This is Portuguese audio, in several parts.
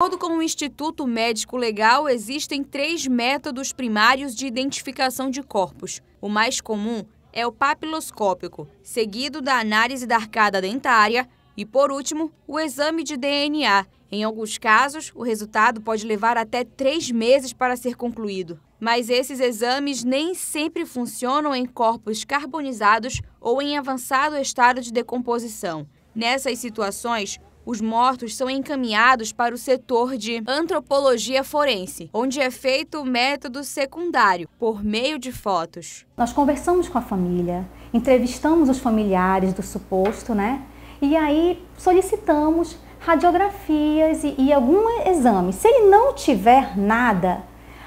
De acordo com o Instituto Médico Legal, existem três métodos primários de identificação de corpos. O mais comum é o papiloscópico, seguido da análise da arcada dentária e, por último, o exame de DNA. Em alguns casos, o resultado pode levar até três meses para ser concluído. Mas esses exames nem sempre funcionam em corpos carbonizados ou em avançado estado de decomposição. Nessas situações, os mortos são encaminhados para o setor de antropologia forense, onde é feito o método secundário, por meio de fotos. Nós conversamos com a família, entrevistamos os familiares do suposto, né? E aí solicitamos radiografias e, e algum exame. Se ele não tiver nada,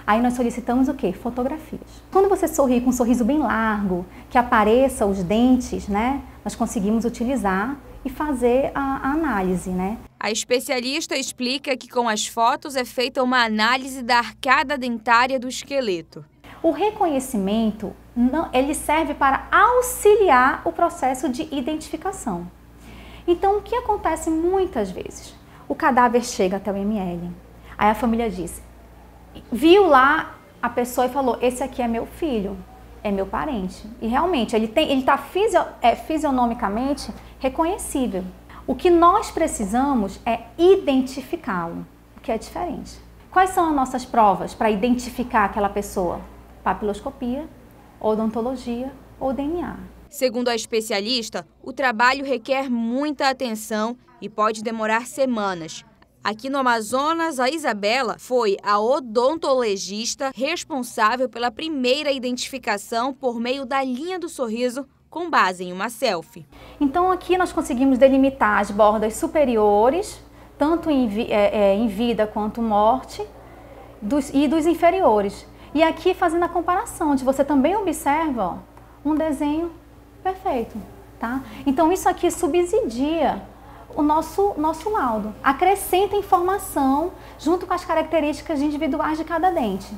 aí nós solicitamos o quê? Fotografias. Quando você sorri com um sorriso bem largo, que apareça os dentes, né? Nós conseguimos utilizar e fazer a, a análise, né? A especialista explica que com as fotos é feita uma análise da arcada dentária do esqueleto. O reconhecimento não, ele serve para auxiliar o processo de identificação. Então, o que acontece muitas vezes? O cadáver chega até o ML. Aí a família diz: viu lá a pessoa e falou: esse aqui é meu filho é meu parente. E realmente, ele ele está é, fisionomicamente reconhecível. O que nós precisamos é identificá-lo, o que é diferente. Quais são as nossas provas para identificar aquela pessoa? Papiloscopia, odontologia ou DNA. Segundo a especialista, o trabalho requer muita atenção e pode demorar semanas, Aqui no Amazonas, a Isabela foi a odontologista responsável pela primeira identificação por meio da linha do sorriso com base em uma selfie. Então aqui nós conseguimos delimitar as bordas superiores, tanto em, é, é, em vida quanto morte, dos, e dos inferiores. E aqui fazendo a comparação, de você também observa ó, um desenho perfeito, tá? Então isso aqui subsidia o nosso, nosso laudo. Acrescenta informação junto com as características individuais de cada dente.